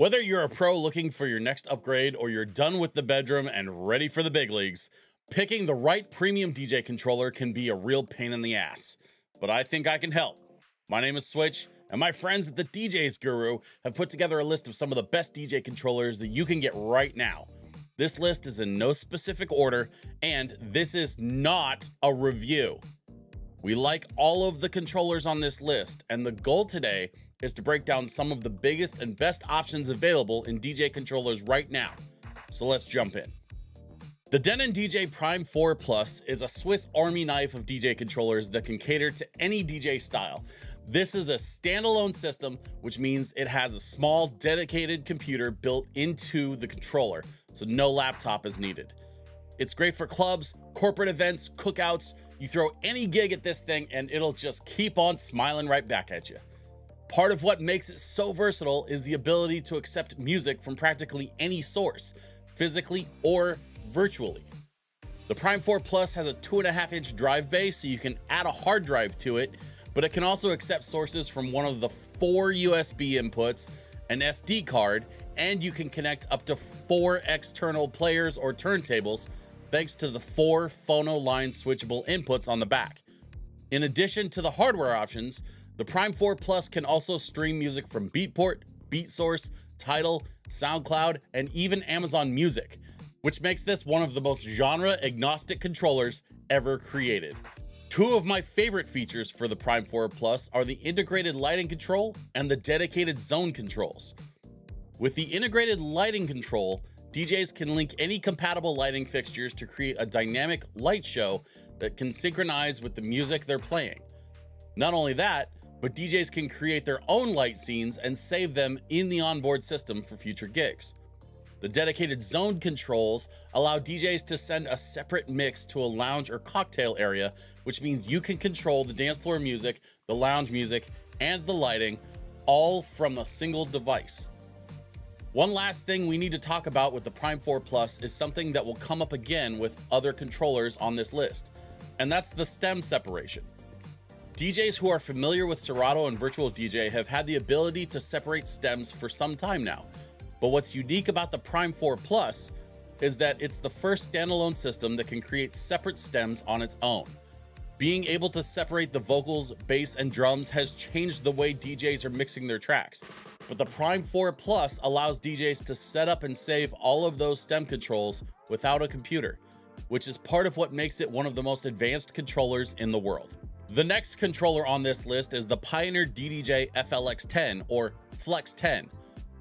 Whether you're a pro looking for your next upgrade or you're done with the bedroom and ready for the big leagues, picking the right premium DJ controller can be a real pain in the ass. But I think I can help. My name is Switch, and my friends at the DJs Guru have put together a list of some of the best DJ controllers that you can get right now. This list is in no specific order, and this is not a review. We like all of the controllers on this list, and the goal today is to break down some of the biggest and best options available in DJ controllers right now. So let's jump in. The Denon DJ Prime 4 Plus is a Swiss army knife of DJ controllers that can cater to any DJ style. This is a standalone system, which means it has a small dedicated computer built into the controller, so no laptop is needed. It's great for clubs, corporate events, cookouts. You throw any gig at this thing and it'll just keep on smiling right back at you. Part of what makes it so versatile is the ability to accept music from practically any source, physically or virtually. The Prime 4 Plus has a 2.5 inch drive bay, so you can add a hard drive to it, but it can also accept sources from one of the four USB inputs, an SD card, and you can connect up to four external players or turntables thanks to the four phono line switchable inputs on the back. In addition to the hardware options, the Prime 4 Plus can also stream music from Beatport, BeatSource, Tidal, SoundCloud, and even Amazon Music, which makes this one of the most genre agnostic controllers ever created. Two of my favorite features for the Prime 4 Plus are the integrated lighting control and the dedicated zone controls. With the integrated lighting control, DJs can link any compatible lighting fixtures to create a dynamic light show that can synchronize with the music they're playing. Not only that, but DJs can create their own light scenes and save them in the onboard system for future gigs. The dedicated zone controls allow DJs to send a separate mix to a lounge or cocktail area, which means you can control the dance floor music, the lounge music, and the lighting all from a single device. One last thing we need to talk about with the Prime 4 Plus is something that will come up again with other controllers on this list, and that's the stem separation. DJs who are familiar with Serato and Virtual DJ have had the ability to separate stems for some time now. But what's unique about the Prime 4 Plus is that it's the first standalone system that can create separate stems on its own. Being able to separate the vocals, bass, and drums has changed the way DJs are mixing their tracks. But the Prime 4 Plus allows DJs to set up and save all of those stem controls without a computer, which is part of what makes it one of the most advanced controllers in the world. The next controller on this list is the Pioneer DDJ FLX10 or Flex 10.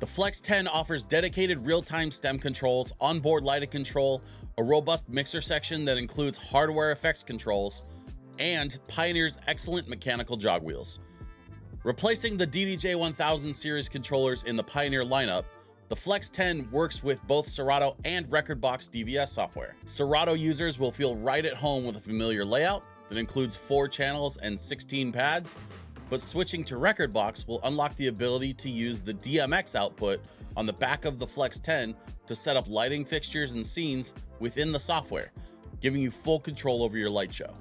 The Flex 10 offers dedicated real-time stem controls, onboard lighting control, a robust mixer section that includes hardware effects controls, and Pioneer's excellent mechanical jog wheels. Replacing the DDJ 1000 series controllers in the Pioneer lineup, the Flex 10 works with both Serato and Rekordbox DVS software. Serato users will feel right at home with a familiar layout, that includes four channels and 16 pads, but switching to Rekordbox will unlock the ability to use the DMX output on the back of the Flex 10 to set up lighting fixtures and scenes within the software, giving you full control over your light show.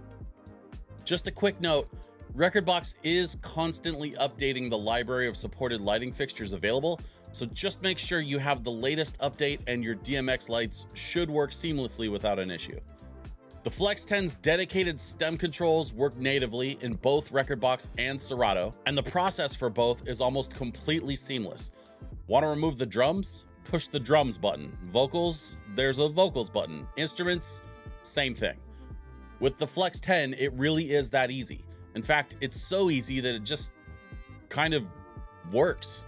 Just a quick note, Rekordbox is constantly updating the library of supported lighting fixtures available, so just make sure you have the latest update and your DMX lights should work seamlessly without an issue. The Flex 10's dedicated stem controls work natively in both Rekordbox and Serato, and the process for both is almost completely seamless. Want to remove the drums? Push the drums button. Vocals? There's a vocals button. Instruments? Same thing. With the Flex 10, it really is that easy. In fact, it's so easy that it just kind of works.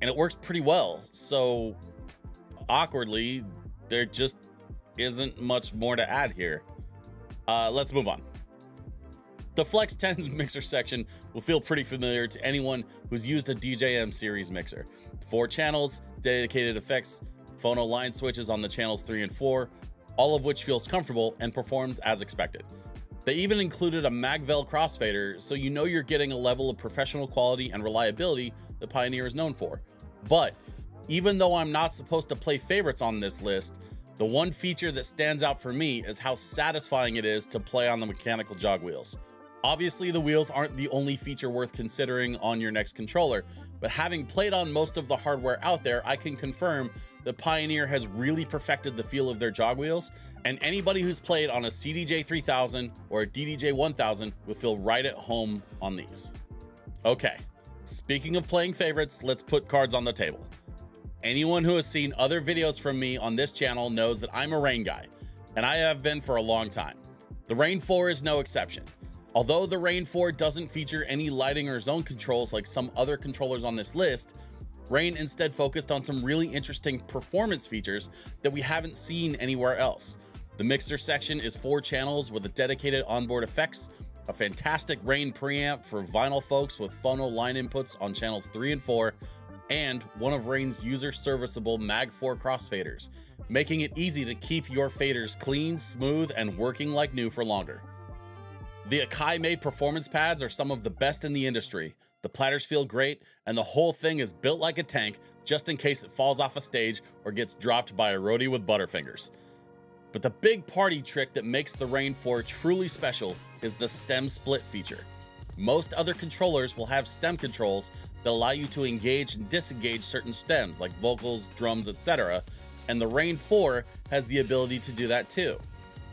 And it works pretty well. So, awkwardly, they're just isn't much more to add here. Uh, let's move on. The Flex 10's mixer section will feel pretty familiar to anyone who's used a DJM series mixer. Four channels, dedicated effects, phono line switches on the channels 3 and 4, all of which feels comfortable and performs as expected. They even included a Magvel crossfader, so you know you're getting a level of professional quality and reliability the Pioneer is known for. But even though I'm not supposed to play favorites on this list, the one feature that stands out for me is how satisfying it is to play on the mechanical jog wheels. Obviously, the wheels aren't the only feature worth considering on your next controller, but having played on most of the hardware out there, I can confirm the Pioneer has really perfected the feel of their jog wheels, and anybody who's played on a CDJ 3000 or a DDJ 1000 will feel right at home on these. Okay, speaking of playing favorites, let's put cards on the table. Anyone who has seen other videos from me on this channel knows that I'm a Rane guy, and I have been for a long time. The Rane 4 is no exception. Although the Rane 4 doesn't feature any lighting or zone controls like some other controllers on this list, Rane instead focused on some really interesting performance features that we haven't seen anywhere else. The mixer section is four channels with a dedicated onboard effects, a fantastic Rane preamp for vinyl folks with phono line inputs on channels 3 and 4, and one of Rane's user serviceable Mag 4 crossfaders, making it easy to keep your faders clean, smooth, and working like new for longer. The Akai made performance pads are some of the best in the industry. The platters feel great, and the whole thing is built like a tank just in case it falls off a stage or gets dropped by a roadie with butterfingers. But the big party trick that makes the Rane 4 truly special is the stem split feature. Most other controllers will have stem controls that allow you to engage and disengage certain stems like vocals, drums, etc., and the Rane 4 has the ability to do that too.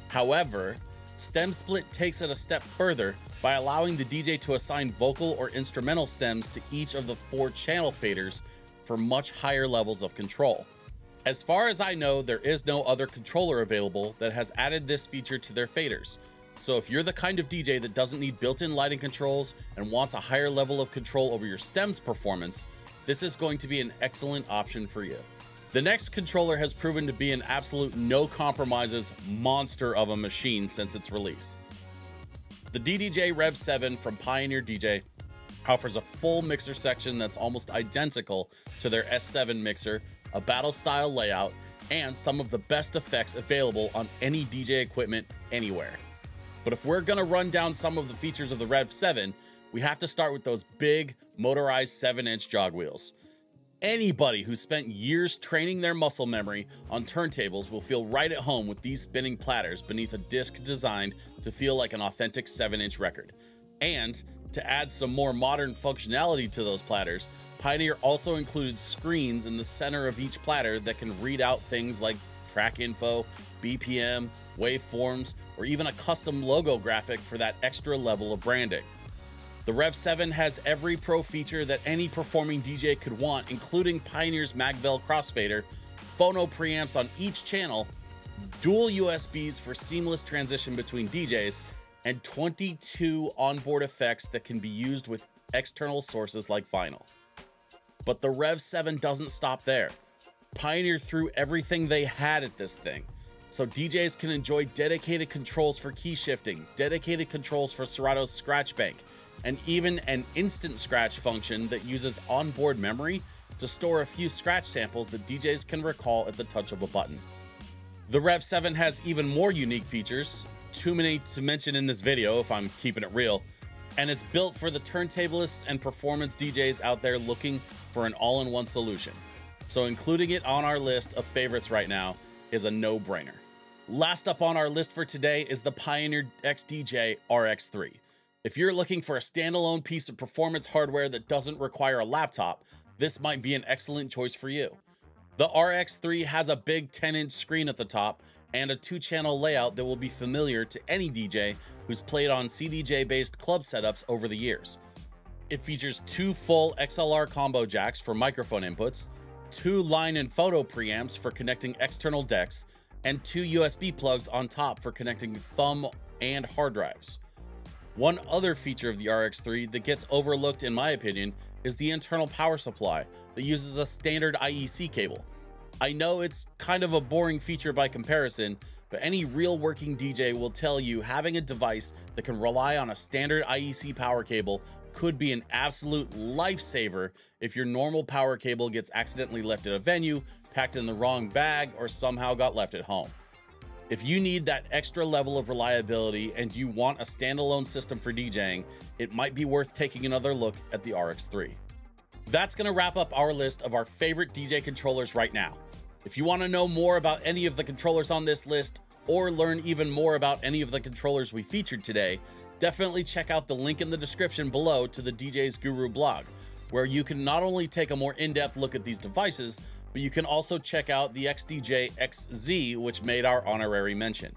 However, Stem Split takes it a step further by allowing the DJ to assign vocal or instrumental stems to each of the four channel faders for much higher levels of control. As far as I know, there is no other controller available that has added this feature to their faders. So if you're the kind of DJ that doesn't need built-in lighting controls and wants a higher level of control over your stems performance, this is going to be an excellent option for you. The next controller has proven to be an absolute no compromises monster of a machine since its release. The DDJ Rev 7 from Pioneer DJ offers a full mixer section that's almost identical to their S7 mixer, a battle style layout, and some of the best effects available on any DJ equipment anywhere. But if we're gonna run down some of the features of the Rev 7, we have to start with those big motorized 7 inch jog wheels. Anybody who spent years training their muscle memory on turntables will feel right at home with these spinning platters beneath a disc designed to feel like an authentic 7 inch record. And to add some more modern functionality to those platters, Pioneer also included screens in the center of each platter that can read out things like track info, BPM, waveforms, or even a custom logo graphic for that extra level of branding. The Rev 7 has every pro feature that any performing DJ could want, including Pioneer's Magvel crossfader, phono preamps on each channel, dual USBs for seamless transition between DJs, and 22 onboard effects that can be used with external sources like vinyl. But the Rev 7 doesn't stop there. Pioneer threw everything they had at this thing. So DJs can enjoy dedicated controls for key shifting, dedicated controls for Serato's scratch bank, and even an instant scratch function that uses onboard memory to store a few scratch samples that DJs can recall at the touch of a button. The Rev 7 has even more unique features, too many to mention in this video if I'm keeping it real, and it's built for the turntablists and performance DJs out there looking for an all-in-one solution. So including it on our list of favorites right now is a no-brainer. Last up on our list for today is the Pioneer XDJ RX3. If you're looking for a standalone piece of performance hardware that doesn't require a laptop, this might be an excellent choice for you. The RX3 has a big 10-inch screen at the top and a two-channel layout that will be familiar to any DJ who's played on CDJ-based club setups over the years. It features two full XLR combo jacks for microphone inputs, two line and phono preamps for connecting external decks, and two USB plugs on top for connecting thumb and hard drives. One other feature of the RX3 that gets overlooked in my opinion is the internal power supply that uses a standard IEC cable. I know it's kind of a boring feature by comparison, but any real working DJ will tell you having a device that can rely on a standard IEC power cable could be an absolute lifesaver if your normal power cable gets accidentally left at a venue, packed in the wrong bag, or somehow got left at home. If you need that extra level of reliability and you want a standalone system for DJing, it might be worth taking another look at the RX3. That's to wrap up our list of our favorite DJ controllers right now. If you want to know more about any of the controllers on this list or learn even more about any of the controllers we featured today, definitely check out the link in the description below to the DJ's Guru blog, where you can not only take a more in-depth look at these devices, but you can also check out the XDJ XZ, which made our honorary mention.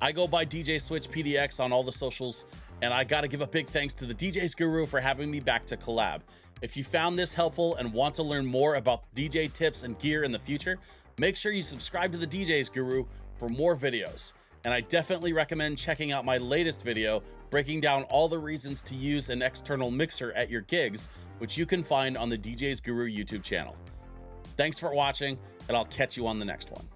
I go by DJ Switch PDX on all the socials, and I gotta give a big thanks to the DJ's Guru for having me back to collab. If you found this helpful and want to learn more about DJ tips and gear in the future, make sure you subscribe to the DJ's Guru for more videos. And I definitely recommend checking out my latest video breaking down all the reasons to use an external mixer at your gigs, which you can find on the DJ's Guru YouTube channel. Thanks for watching, and I'll catch you on the next one.